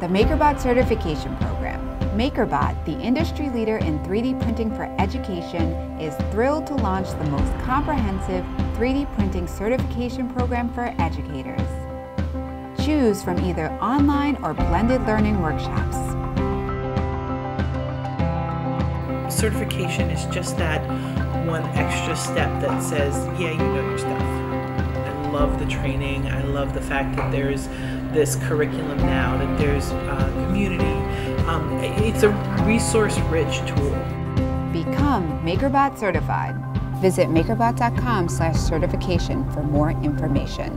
The MakerBot Certification Program. MakerBot, the industry leader in 3D printing for education, is thrilled to launch the most comprehensive 3D printing certification program for educators. Choose from either online or blended learning workshops. Certification is just that one extra step that says, yeah, you know your stuff. I love the training. I love the fact that there's this curriculum now, that there's uh, community. Um, it's a resource-rich tool. Become MakerBot certified. Visit makerbot.com slash certification for more information.